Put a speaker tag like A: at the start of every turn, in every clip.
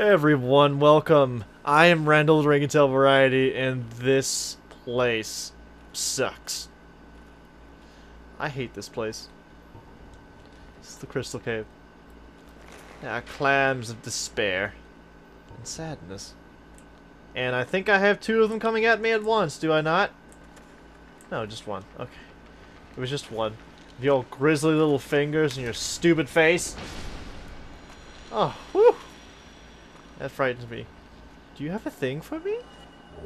A: Everyone, welcome. I am Randl Ringtail Variety, and this place sucks. I hate this place. This is the Crystal Cave. Ah, clams of despair and sadness. And I think I have two of them coming at me at once, do I not? No, just one. Okay. It was just one. Your grizzly little fingers and your stupid face. Oh, whew. That frightens me. Do you have a thing for me?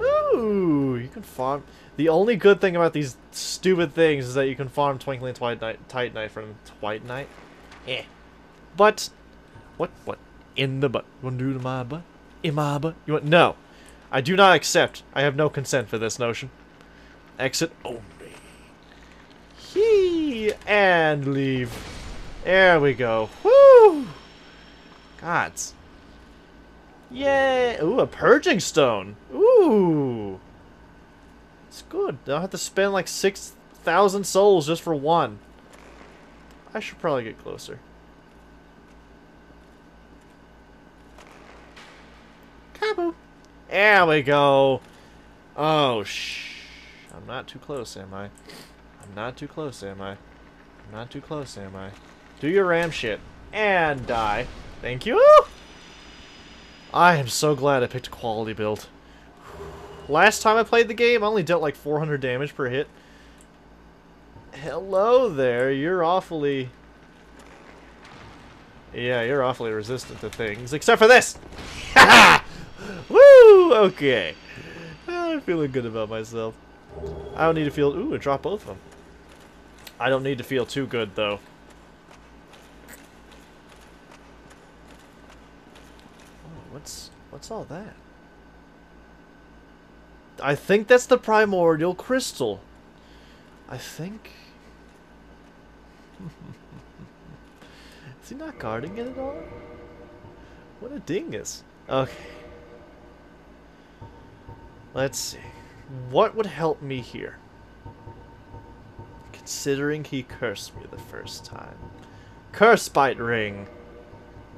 A: Ooh, you can farm. The only good thing about these stupid things is that you can farm Twinkling Titanite, Titanite from Titanite. Eh. But, what, what? In the butt. You want to do my butt? In my butt? You want, no. I do not accept. I have no consent for this notion. Exit only. He and leave. There we go. Woo! Gods. Yay! Ooh, a purging stone. Ooh. It's good. I don't have to spend like 6,000 souls just for one. I should probably get closer. Kaboo. There we go. Oh, shh. I'm not too close, am I? I'm not too close, am I? I'm not too close, am I? Do your ram shit. And die. Thank you! I am so glad I picked a quality build. Last time I played the game, I only dealt like 400 damage per hit. Hello there, you're awfully... Yeah, you're awfully resistant to things, except for this! Woo! Okay. I'm feeling good about myself. I don't need to feel... Ooh, I drop both of them. I don't need to feel too good, though. Oh, what's... What's all that? I think that's the primordial crystal. I think... Is he not guarding it at all? What a dingus. Okay. Let's see. What would help me here? Considering he cursed me the first time. Curse bite ring!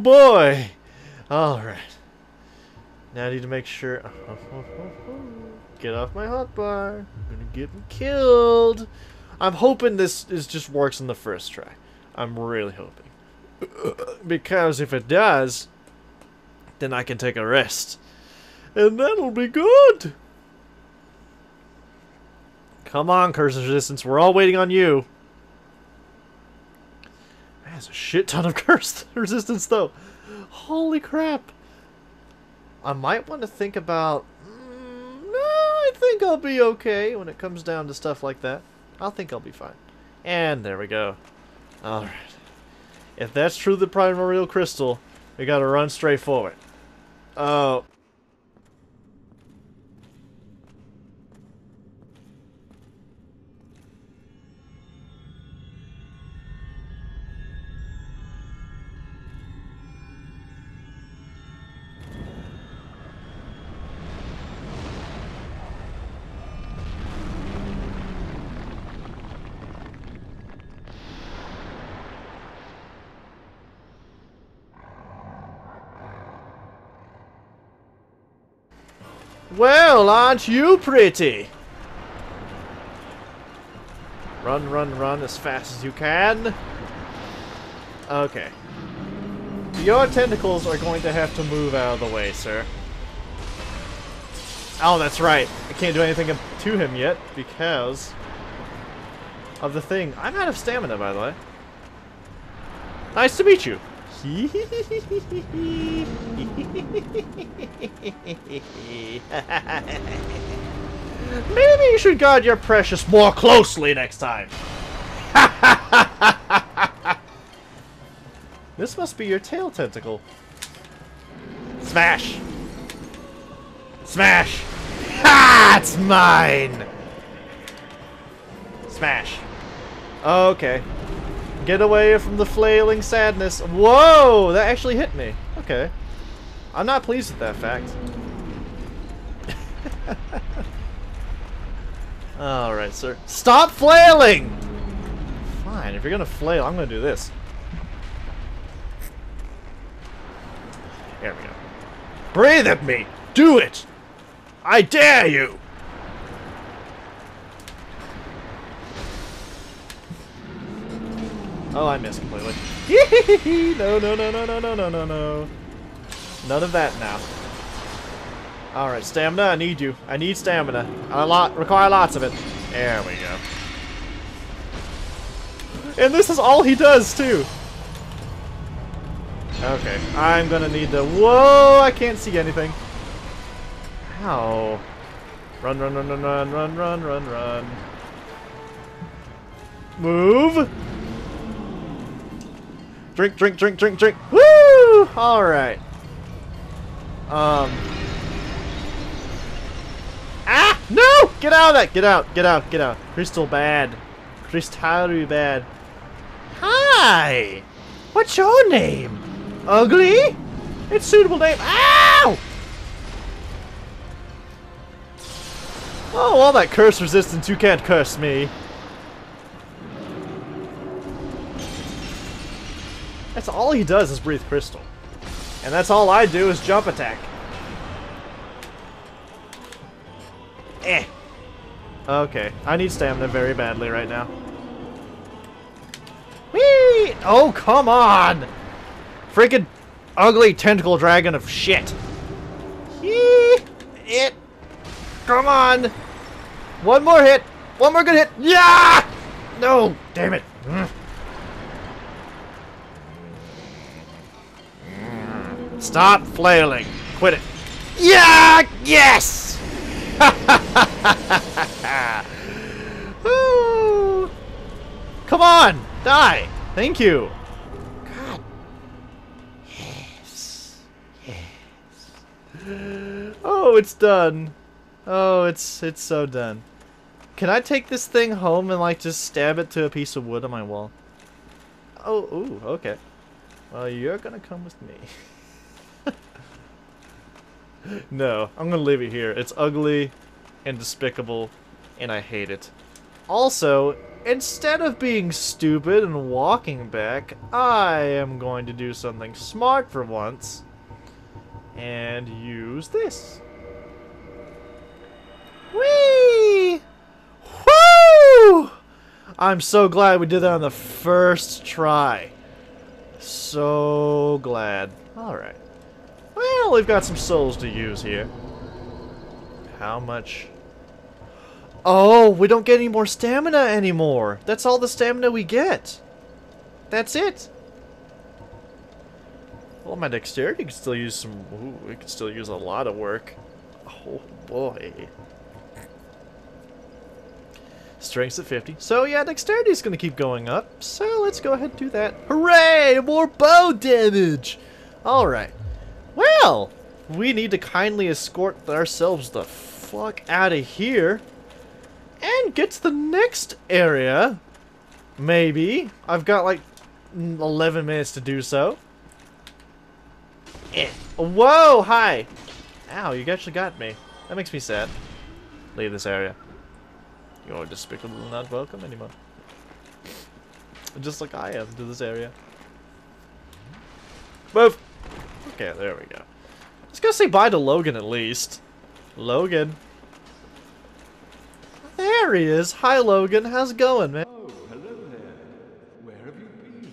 A: boy! Alright. Now I need to make sure... Get off my hotbar. I'm gonna get killed. I'm hoping this is just works in the first try. I'm really hoping. because if it does, then I can take a rest. And that'll be good! Come on, curse resistance. We're all waiting on you. That's a shit ton of curse resistance, though. Holy crap. I might want to think about... Mm, no, I think I'll be okay when it comes down to stuff like that. I'll think I'll be fine. And there we go. Alright. If that's true the primordial crystal, we gotta run straight forward. Oh. Well, aren't you pretty? Run, run, run as fast as you can. Okay. Your tentacles are going to have to move out of the way, sir. Oh, that's right. I can't do anything to him yet because of the thing. I'm out of stamina, by the way. Nice to meet you. Maybe you should guard your precious more closely next time. this must be your tail tentacle. Smash! Smash! Ha! It's mine! Smash. Okay. Get away from the flailing sadness. Whoa! That actually hit me. Okay. I'm not pleased with that fact. Alright, sir. Stop flailing! Fine, if you're gonna flail, I'm gonna do this. There we go. Breathe at me! Do it! I dare you! Oh, I missed completely. no, no, no, no, no, no, no, no, no. None of that now. Alright, stamina, I need you. I need stamina. I lot require lots of it. There we go. And this is all he does, too. Okay, I'm gonna need the- Whoa, I can't see anything. Ow. Run, run, run, run, run, run, run, run, run. Move! Drink, drink, drink, drink, drink. Woo! Alright. Um. Ah! No! Get out of that! Get out, get out, get out. Crystal bad. Crystal bad. Hi! What's your name? Ugly? It's suitable name. Ow! Oh, all that curse resistance, you can't curse me. That's all he does is breathe crystal. And that's all I do is jump attack. Eh. Okay, I need stamina very badly right now. Whee! Oh, come on! Freaking ugly tentacle dragon of shit. Yee! It. Come on! One more hit! One more good hit! Yeah! No! Damn it! Mm. Stop flailing. Quit it. Yeah! Yes! Come on! Die! Thank you! God. Yes. Yes. Oh, it's done. Oh, it's it's so done. Can I take this thing home and like just stab it to a piece of wood on my wall? Oh, ooh, okay. Well, you're gonna come with me. no, I'm gonna leave it here. It's ugly and despicable, and I hate it. Also, instead of being stupid and walking back, I am going to do something smart for once and use this. Whee! Woo! I'm so glad we did that on the first try. So glad. Alright. Well, we've got some souls to use here. How much? Oh, we don't get any more stamina anymore. That's all the stamina we get. That's it. Well, my dexterity can still use some... Ooh, we can still use a lot of work. Oh, boy. Strength's at 50. So, yeah, dexterity's going to keep going up. So, let's go ahead and do that. Hooray! More bow damage! Alright. Well, we need to kindly escort ourselves the fuck out of here and get to the next area. Maybe. I've got like 11 minutes to do so. Whoa, hi. Ow, you actually got me. That makes me sad. Leave this area. You're despicable and not welcome anymore. Just like I am to this area. Move! Okay, there we go. Let's go say bye to Logan at least. Logan. There he is. Hi, Logan. How's it going, man?
B: Oh, hello there. Where have you been?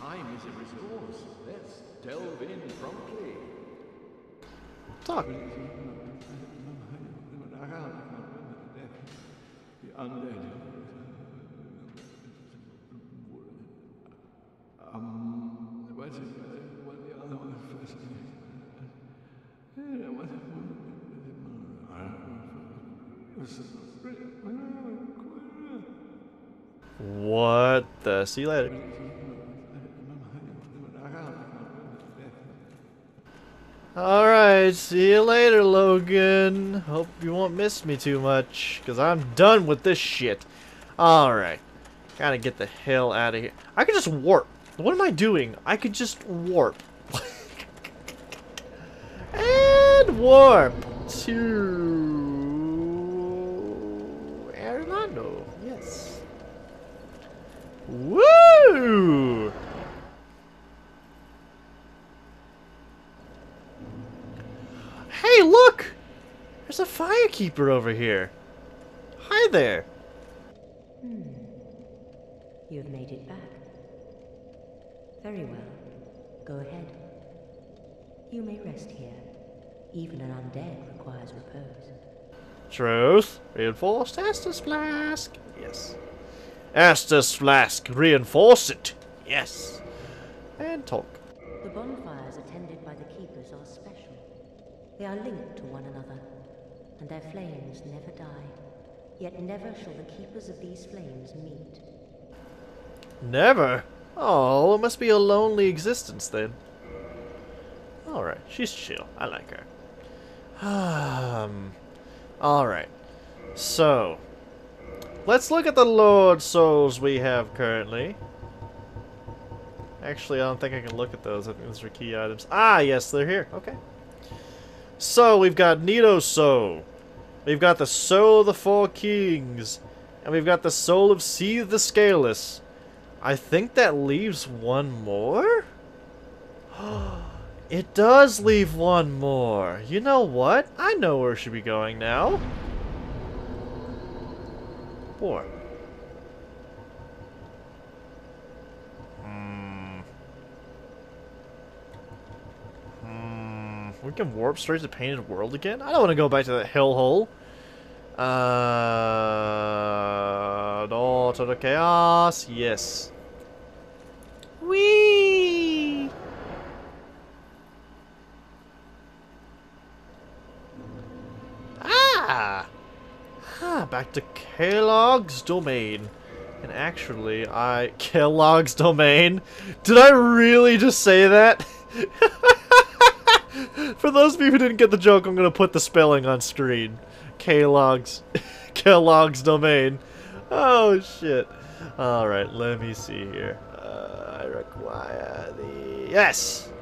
B: Time is a resource. Let's delve in promptly.
A: Talk.
B: The undead. Um, what's it? What the other one first? Yeah, what?
A: What the? See you later. Alright, see you later, Logan. Hope you won't miss me too much, because I'm done with this shit. Alright. Gotta get the hell out of here. I could just warp. What am I doing? I could just warp. and warp to Woo! Hey, look! There's a firekeeper over here. Hi there. Hmm.
C: You have made it back. Very well. Go ahead. You may rest here. Even an undead requires repose.
A: Truth. Reinforced Estus Flask. Yes. Estus Flask. Reinforce it. Yes. And talk.
C: The bonfires attended by the keepers are special. They are linked to one another, and their flames never die. Yet never shall the keepers of these flames meet.
A: Never? Oh, it must be a lonely existence then. Alright, she's chill. I like her. Um, Alright. So, let's look at the Lord Souls we have currently. Actually, I don't think I can look at those. I think those are key items. Ah, yes, they're here. Okay. So, we've got Nito Soul. We've got the Soul of the Four Kings. And we've got the Soul of Seath the Scaleless. I think that leaves one more? it does leave one more. You know what? I know where we should be going now. Four. Hmm. Hmm. We can warp straight to Painted World again? I don't want to go back to that hellhole. Uh, no to the chaos. Yes. Whee! Ah! Ah, back to Kellogg's domain. And actually, I... Kellogg's domain? Did I really just say that? For those of you who didn't get the joke, I'm going to put the spelling on screen. Kellogg's... Kellogg's domain. Oh, shit. Alright, let me see here. Uh, I require the... Yes!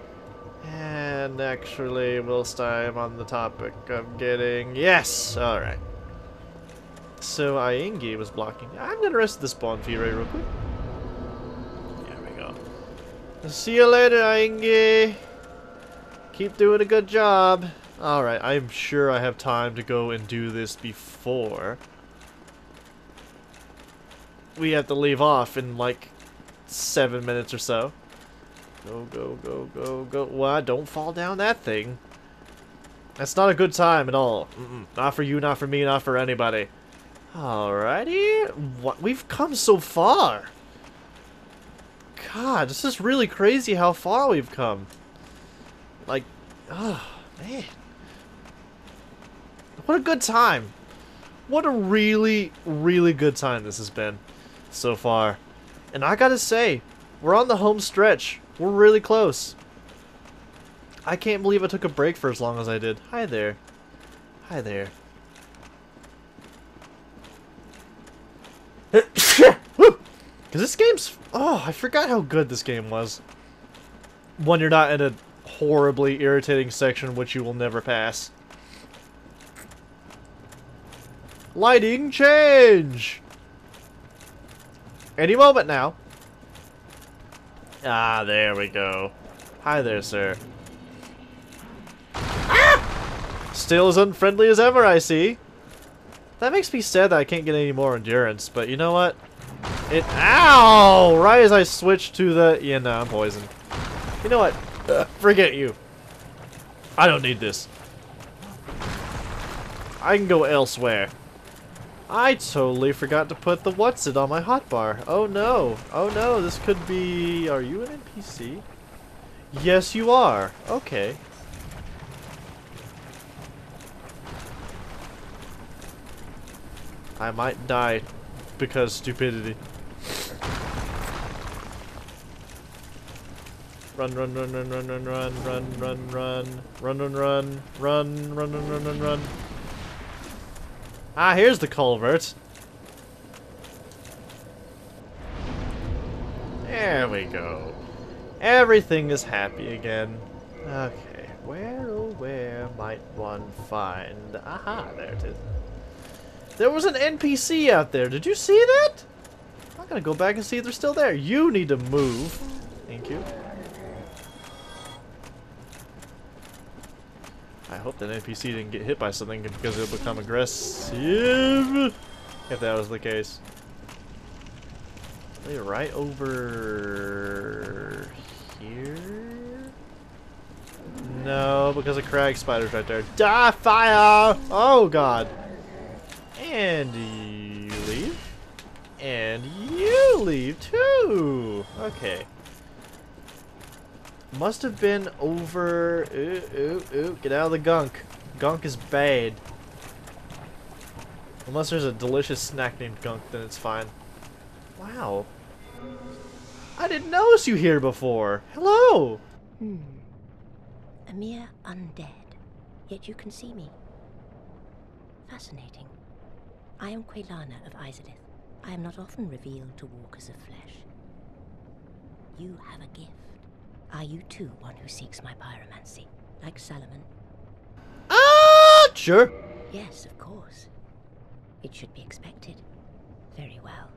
A: And actually, whilst I'm on the topic of getting... Yes! Alright. So Eingyi was blocking. I'm gonna rest this Bonfire real quick. There we go. See you later, Eingyi. Keep doing a good job. Alright, I'm sure I have time to go and do this before we have to leave off in like seven minutes or so. Go, go, go, go, go. Why? Don't fall down that thing. That's not a good time at all. Mm -mm. Not for you, not for me, not for anybody. Alrighty. What? We've come so far. God, this is really crazy how far we've come. Like, oh, man. What a good time. What a really, really good time this has been so far. And I gotta say, we're on the home stretch. We're really close. I can't believe I took a break for as long as I did. Hi there. Hi there. Because this game's... Oh, I forgot how good this game was. When you're not in a horribly irritating section which you will never pass. Lighting change! Any moment now. Ah, there we go. Hi there, sir. Ah! Still as unfriendly as ever, I see. That makes me sad that I can't get any more endurance, but you know what? It- Ow! Right as I switch to the- Yeah, no, I'm poisoned. You know what? Ugh, forget you. I don't need this. I can go elsewhere. I totally forgot to put the what's it on my hotbar. Oh no. Oh no, this could be... Are you an NPC? Yes, you are. Okay. I might die because stupidity. Run, run, run, run, run, run, run, run, run, run, run, run, run, run, run, run, run, run, run. Ah, here's the culvert. There we go. Everything is happy again. Okay, where oh where might one find? Aha, there it is. There was an NPC out there. Did you see that? I'm gonna go back and see if they're still there. You need to move. Thank you. I hope that NPC didn't get hit by something because it'll become aggressive. If that was the case. Are they right over here? No, because of crag spiders right there. Die, fire! Oh, God. And you leave. And you leave, too. Okay. Must have been over... Ooh, ooh, ooh. Get out of the gunk. Gunk is bad. Unless there's a delicious snack named gunk, then it's fine. Wow. I didn't notice you here before. Hello.
C: Hmm. A mere undead, yet you can see me. Fascinating. I am Quelana of Izalith. I am not often revealed to walkers of flesh. You have a gift. Are you too one who seeks my pyromancy, like Salaman?
A: Ah, sure.
C: Yes, of course. It should be expected. Very well.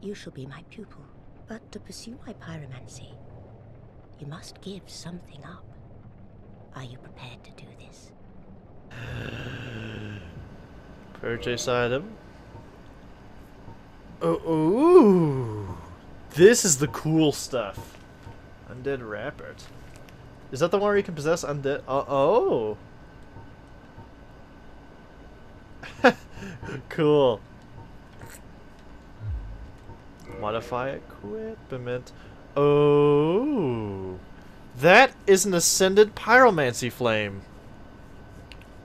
C: You shall be my pupil, but to pursue my pyromancy, you must give something up. Are you prepared to do this?
A: Purchase item. Oh, ooh. This is the cool stuff. Undead Rapport. Is that the one where you can possess undead? Uh oh. cool. Modify equipment. Oh. That is an ascended pyromancy flame.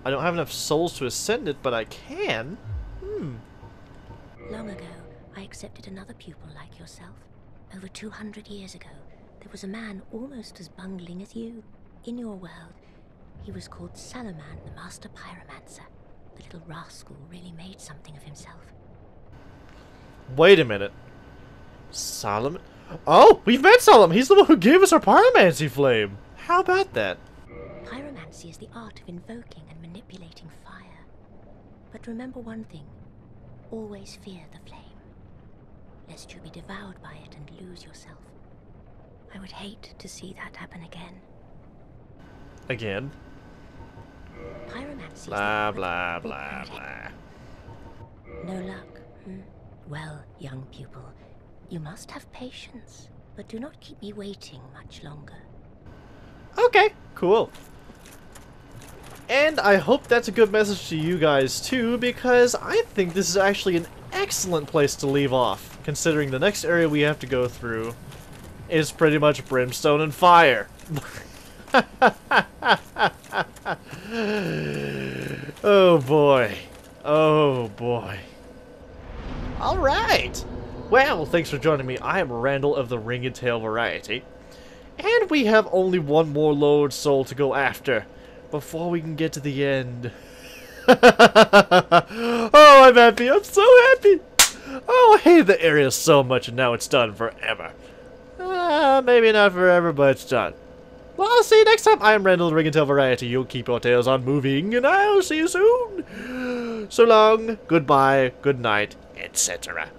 A: I don't have enough souls to ascend it, but I can. Hmm.
C: Long ago, I accepted another pupil like yourself. Over 200 years ago, there was a man almost as bungling as you. In your world, he was called Salaman, the master pyromancer. The little rascal really made something of himself.
A: Wait a minute. Solomon? Oh, we've met Solomon. He's the one who gave us our pyromancy flame. How about that?
C: Pyromancy is the art of invoking and manipulating fire. But remember one thing. Always fear the flame. Lest you be devoured by it and lose yourself. I would hate to see that happen again.
A: Again.
C: Pyromancy
A: Blah, blah, blah, blah.
C: No luck. Hmm? Well, young pupil, you must have patience, but do not keep me waiting much longer.
A: Okay, cool. And I hope that's a good message to you guys too, because I think this is actually an excellent place to leave off, considering the next area we have to go through is pretty much brimstone and fire. oh boy. Oh boy. Alright. Well, thanks for joining me. I am Randl of the Ring and Tail variety. And we have only one more Lord Soul to go after before we can get to the end. oh, I'm happy. I'm so happy. Oh, I hate the area so much and now it's done forever. Uh, maybe not forever, but it's done. Well, I'll see you next time. I am Randl, the Ring and Tail Variety. You'll keep your tails on moving, and I'll see you soon. So long, goodbye, good night, etc.